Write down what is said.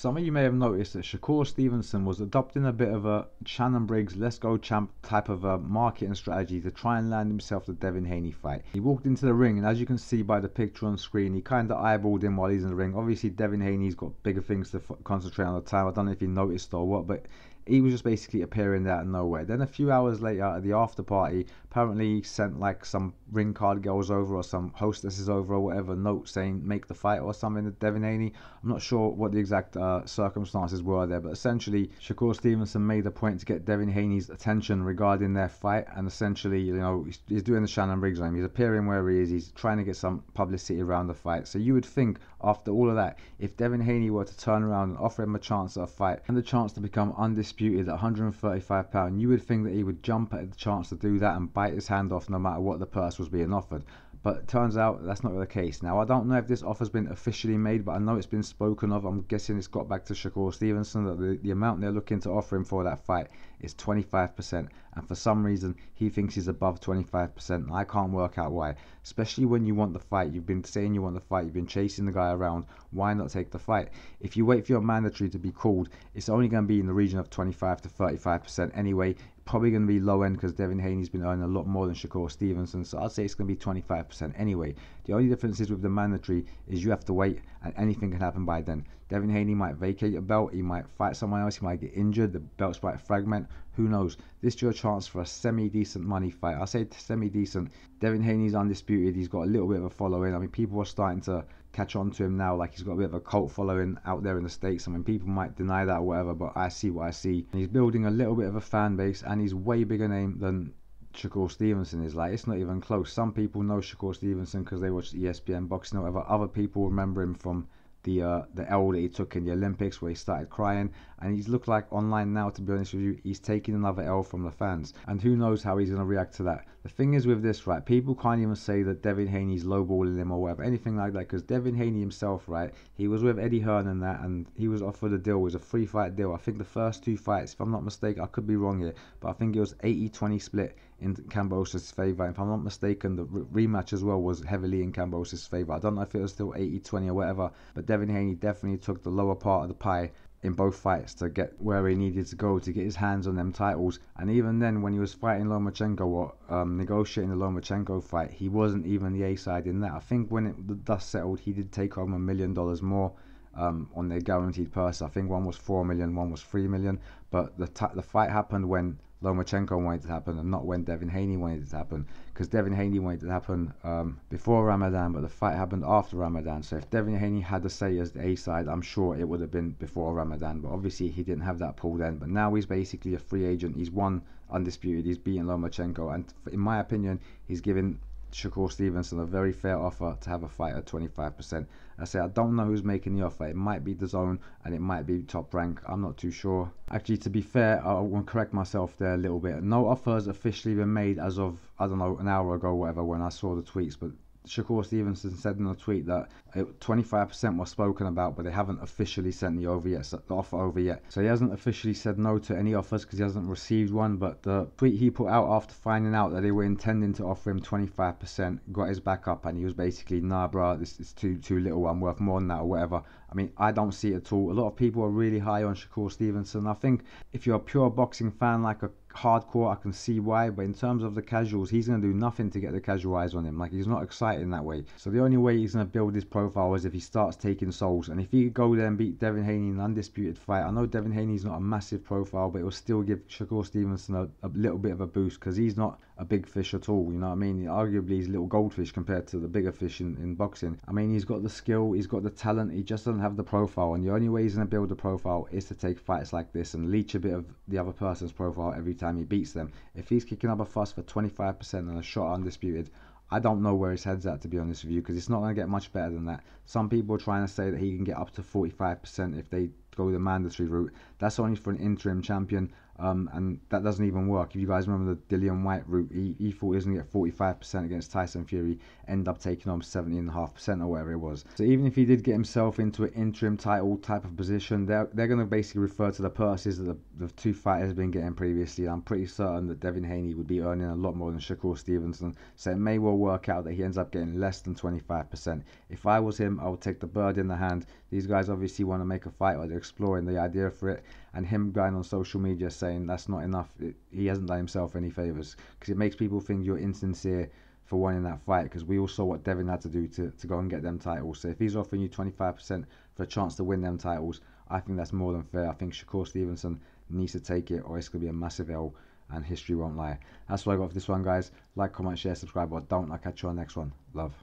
Some of you may have noticed that Shakur Stevenson was adopting a bit of a Shannon Briggs let's go champ type of a marketing strategy to try and land himself the Devin Haney fight. He walked into the ring and as you can see by the picture on screen he kind of eyeballed him while he's in the ring. Obviously Devin Haney's got bigger things to concentrate on at the time. I don't know if you noticed or what but he was just basically appearing out of nowhere. Then a few hours later at the after party, apparently he sent like some ring card girls over or some hostesses over or whatever note saying make the fight or something to Devin Haney. I'm not sure what the exact uh, circumstances were there, but essentially Shakur Stevenson made a point to get Devin Haney's attention regarding their fight, and essentially you know he's, he's doing the Shannon Briggs on him. He's appearing where he is. He's trying to get some publicity around the fight. So you would think after all of that, if Devin Haney were to turn around and offer him a chance at a fight and the chance to become undisputed at 135 pound, you would think that he would jump at the chance to do that and bite his hand off no matter what the purse was being offered. But it turns out that's not the case. Now, I don't know if this offer's been officially made, but I know it's been spoken of. I'm guessing it's got back to Shakur Stevenson that the, the amount they're looking to offer him for that fight is 25%. And for some reason, he thinks he's above 25%. I can't work out why. Especially when you want the fight. You've been saying you want the fight. You've been chasing the guy around. Why not take the fight? If you wait for your mandatory to be called, it's only going to be in the region of 25 to 35% anyway probably going to be low end because Devin Haney's been earning a lot more than Shakur Stevenson. So I'd say it's going to be 25% anyway. The only difference is with the mandatory is you have to wait and anything can happen by then. Devin Haney might vacate a belt, he might fight someone else, he might get injured, the belts might fragment. Who knows? This is your chance for a semi decent money fight. I say semi decent. Devin Haney's undisputed. He's got a little bit of a following. I mean, people are starting to catch on to him now. Like he's got a bit of a cult following out there in the States. I mean, people might deny that or whatever, but I see what I see. And he's building a little bit of a fan base and he's way bigger name than Shakur Stevenson is like. It's not even close. Some people know Shakur Stevenson because they watch ESPN boxing or whatever. Other people remember him from the uh, the L that he took in the Olympics where he started crying. And he's looked like online now to be honest with you he's taking another L from the fans. And who knows how he's going to react to that. The thing is with this right people can't even say that Devin Haney's lowballing him or whatever anything like that because Devin Haney himself right he was with Eddie Hearn and that and he was offered a deal. It was a free fight deal. I think the first two fights if I'm not mistaken I could be wrong here but I think it was 80-20 split in Kambosos' favour. If I'm not mistaken, the rematch as well was heavily in Kambosos' favour. I don't know if it was still 80-20 or whatever, but Devin Haney definitely took the lower part of the pie in both fights to get where he needed to go to get his hands on them titles. And even then, when he was fighting Lomachenko or um, negotiating the Lomachenko fight, he wasn't even the A side in that. I think when it, the dust settled, he did take home a million dollars more. Um, on their guaranteed purse, I think one was four million, one was three million. But the the fight happened when Lomachenko wanted to happen and not when Devin Haney wanted it to happen. Because Devin Haney wanted it to happen um, before Ramadan, but the fight happened after Ramadan. So if Devin Haney had to say as the A side, I'm sure it would have been before Ramadan. But obviously he didn't have that pull then. But now he's basically a free agent. He's won undisputed. He's beaten Lomachenko, and in my opinion, he's given Shakur Stevenson a very fair offer to have a fight at 25%. I say I don't know who's making the offer. It might be DAZN and it might be Top Rank. I'm not too sure. Actually, to be fair, I want to correct myself there a little bit. No offers officially been made as of I don't know an hour ago, whatever, when I saw the tweets. But Shakur Stevenson said in a tweet that uh, 25% was spoken about, but they haven't officially sent the over yet, the offer over yet. So he hasn't officially said no to any offers because he hasn't received one. But the tweet he put out after finding out that they were intending to offer him 25% got his back up, and he was basically, nah, bro, this is too too little. I'm worth more than that, or whatever. I mean, I don't see it at all. A lot of people are really high on Shakur Stevenson. I think if you're a pure boxing fan, like a hardcore, I can see why. But in terms of the casuals, he's going to do nothing to get the casual eyes on him. Like he's not excited in that way. So the only way he's going to build his profile is if he starts taking souls. And if he could go there and beat Devin Haney in an undisputed fight, I know Devin Haney's not a massive profile, but it will still give Shakur Stevenson a, a little bit of a boost because he's not a big fish at all. You know what I mean? Arguably, he's a little goldfish compared to the bigger fish in, in boxing. I mean, he's got the skill, he's got the talent, he just doesn't have the profile. And the only way he's going to build a profile is to take fights like this and leech a bit of the other person's profile every time he beats them. If he's kicking up a fuss for 25% and a shot undisputed, I don't know where his head's at to be honest with you because it's not going to get much better than that. Some people are trying to say that he can get up to 45% if they go the mandatory route. That's only for an interim champion. Um, and that doesn't even work. If you guys remember the Dillian Whyte route, he, he thought he was going to get 45% against Tyson Fury, end up taking on 70.5% or whatever it was. So even if he did get himself into an interim title type of position, they're, they're going to basically refer to the purses that the, the two fighters have been getting previously. I'm pretty certain that Devin Haney would be earning a lot more than Shakur Stevenson. So it may well work out that he ends up getting less than 25%. If I was him, I would take the bird in the hand. These guys obviously want to make a fight or they're exploring the idea for it. And him going on social media saying that's not enough, it, he hasn't done himself any favours because it makes people think you're insincere for winning that fight because we all saw what Devin had to do to, to go and get them titles. So if he's offering you 25% for a chance to win them titles, I think that's more than fair. I think Shakur Stevenson needs to take it or it's going to be a massive L and history won't lie. That's what I got for this one, guys. Like, comment, share, subscribe, or don't. I'll catch you on the next one. Love.